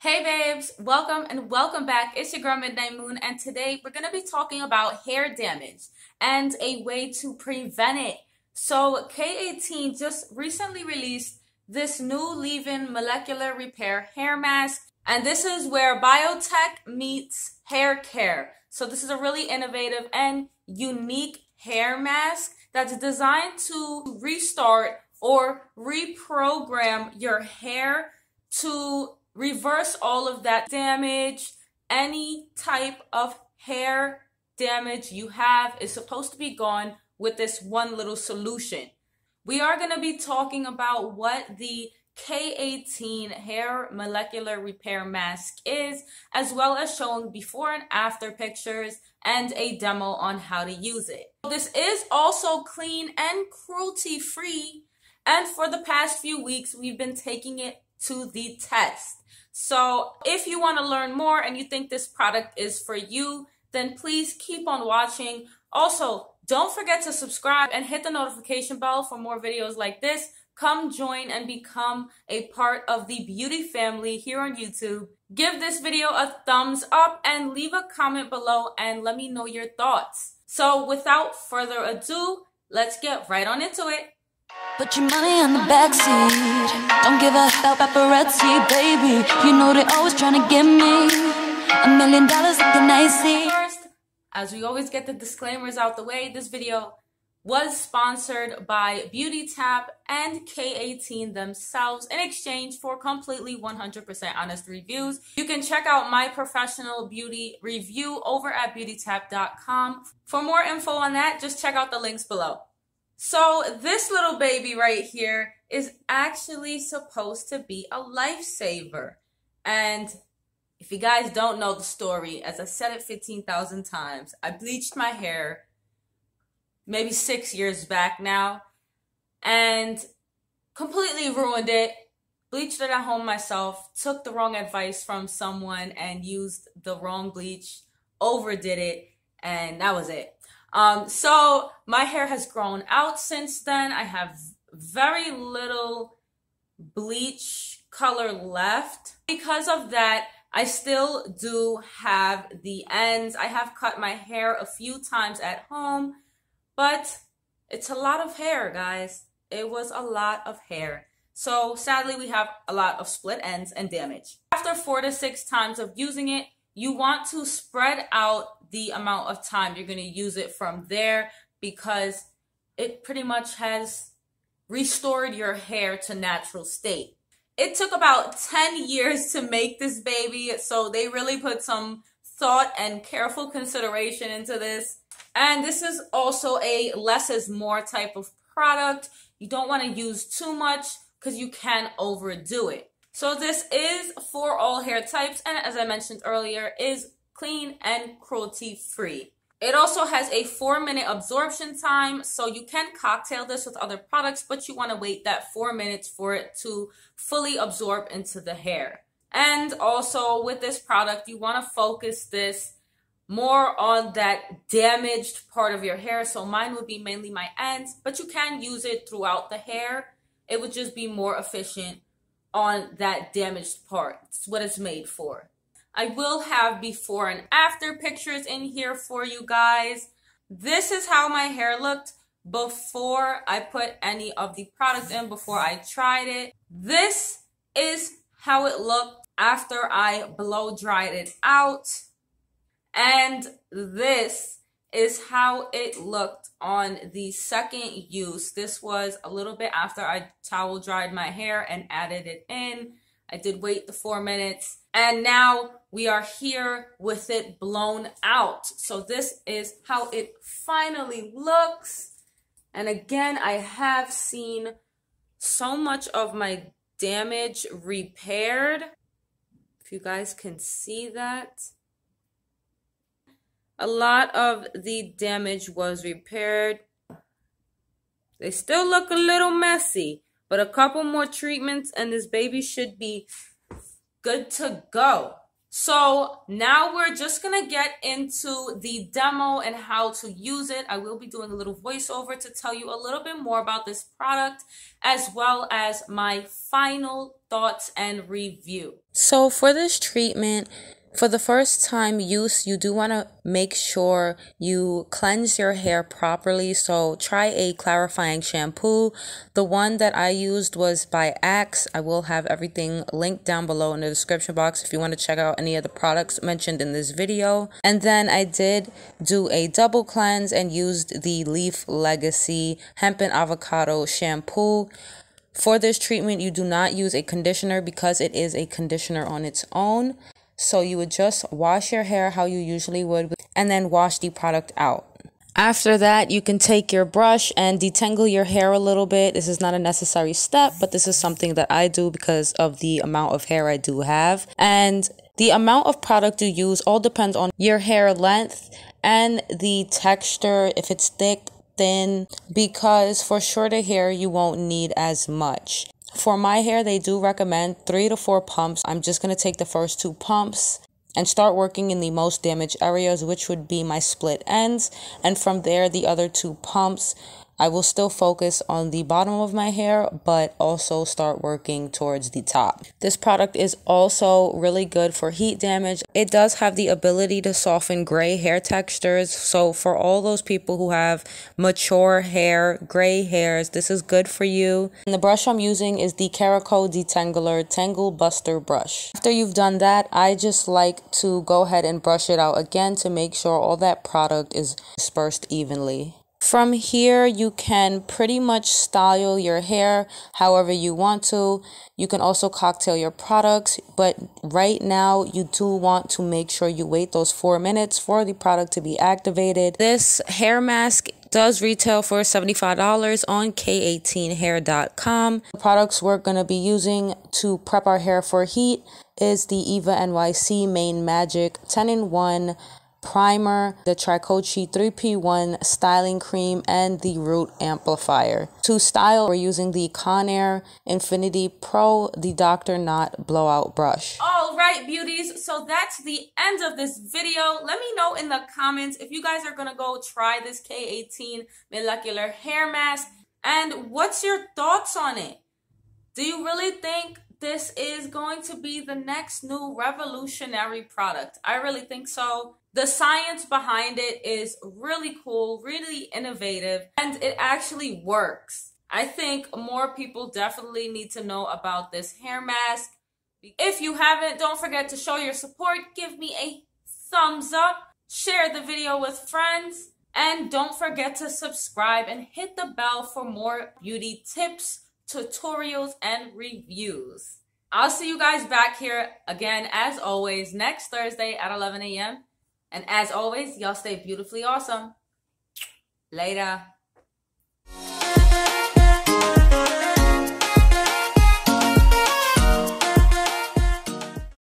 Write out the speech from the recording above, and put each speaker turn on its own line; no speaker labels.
Hey babes, welcome and welcome back. It's your girl Midnight Moon, and today we're gonna be talking about hair damage and a way to prevent it. So, K18 just recently released this new leave-in molecular repair hair mask, and this is where biotech meets hair care. So, this is a really innovative and unique hair mask that's designed to restart or reprogram your hair to reverse all of that damage. Any type of hair damage you have is supposed to be gone with this one little solution. We are going to be talking about what the K18 hair molecular repair mask is, as well as showing before and after pictures and a demo on how to use it. This is also clean and cruelty free. And for the past few weeks, we've been taking it to the test. So if you want to learn more and you think this product is for you, then please keep on watching. Also, don't forget to subscribe and hit the notification bell for more videos like this. Come join and become a part of the beauty family here on YouTube. Give this video a thumbs up and leave a comment below and let me know your thoughts. So without further ado, let's get right on into it.
Put your money in the backseat. Don't give a hell paparazzi, baby. You know they always trying to get me. A million dollars looking icy.
First, as we always get the disclaimers out the way, this video was sponsored by Beauty Tap and K18 themselves in exchange for completely 100% honest reviews. You can check out my professional beauty review over at beautytap.com. For more info on that, just check out the links below. So this little baby right here is actually supposed to be a lifesaver. And if you guys don't know the story, as I said it 15,000 times, I bleached my hair maybe six years back now and completely ruined it. Bleached it at home myself, took the wrong advice from someone and used the wrong bleach, overdid it, and that was it. Um, so my hair has grown out since then. I have very little bleach color left. Because of that, I still do have the ends. I have cut my hair a few times at home, but it's a lot of hair, guys. It was a lot of hair. So sadly, we have a lot of split ends and damage. After four to six times of using it, you want to spread out the amount of time you're going to use it from there because it pretty much has restored your hair to natural state. It took about 10 years to make this baby, so they really put some thought and careful consideration into this. And this is also a less is more type of product. You don't want to use too much because you can overdo it. So this is for all hair types and as I mentioned earlier is clean and cruelty free. It also has a four minute absorption time, so you can cocktail this with other products, but you want to wait that four minutes for it to fully absorb into the hair. And also with this product, you want to focus this more on that damaged part of your hair. So mine would be mainly my ends, but you can use it throughout the hair. It would just be more efficient on that damaged part. It's what it's made for. I will have before and after pictures in here for you guys. This is how my hair looked before I put any of the product in, before I tried it. This is how it looked after I blow dried it out. And this is how it looked on the second use. This was a little bit after I towel dried my hair and added it in. I did wait the four minutes and now we are here with it blown out. So this is how it finally looks. And again, I have seen so much of my damage repaired. If you guys can see that. A lot of the damage was repaired. They still look a little messy, but a couple more treatments and this baby should be good to go. So now we're just going to get into the demo and how to use it. I will be doing a little voiceover to tell you a little bit more about this product as well as my final thoughts and review.
So, for this treatment, for the first time use, you do want to make sure you cleanse your hair properly. So try a clarifying shampoo. The one that I used was by Axe. I will have everything linked down below in the description box if you want to check out any of the products mentioned in this video. And then I did do a double cleanse and used the Leaf Legacy Hemp and Avocado Shampoo. For this treatment, you do not use a conditioner because it is a conditioner on its own. So you would just wash your hair how you usually would and then wash the product out. After that, you can take your brush and detangle your hair a little bit. This is not a necessary step, but this is something that I do because of the amount of hair I do have. And the amount of product you use all depends on your hair length and the texture, if it's thick, thin, because for shorter hair, you won't need as much. For my hair, they do recommend three to four pumps. I'm just going to take the first two pumps and start working in the most damaged areas, which would be my split ends. And from there, the other two pumps I will still focus on the bottom of my hair, but also start working towards the top. This product is also really good for heat damage. It does have the ability to soften gray hair textures. So for all those people who have mature hair, gray hairs, this is good for you. And the brush I'm using is the KareCo Detangler Tangle Buster brush. After you've done that, I just like to go ahead and brush it out again to make sure all that product is dispersed evenly. From here, you can pretty much style your hair however you want to. You can also cocktail your products, but right now you do want to make sure you wait those four minutes for the product to be activated. This hair mask does retail for $75 on k18hair.com. The products we're going to be using to prep our hair for heat is the Eva NYC Mane Magic 10 in 1 primer, the Tricoci 3P1 styling cream, and the root amplifier. To style, we're using the Conair Infinity Pro, the Dr. Knot blowout brush.
All right, beauties. So that's the end of this video. Let me know in the comments if you guys are going to go try this K18 molecular hair mask and what's your thoughts on it? Do you really think this is going to be the next new revolutionary product? I really think so. The science behind it is really cool, really innovative, and it actually works. I think more people definitely need to know about this hair mask. If you haven't, don't forget to show your support. Give me a thumbs up, share the video with friends, and don't forget to subscribe and hit the bell for more beauty tips, tutorials, and reviews. I'll see you guys back here again, as always, next Thursday at 11 a.m. And as always, y'all stay beautifully awesome. Later.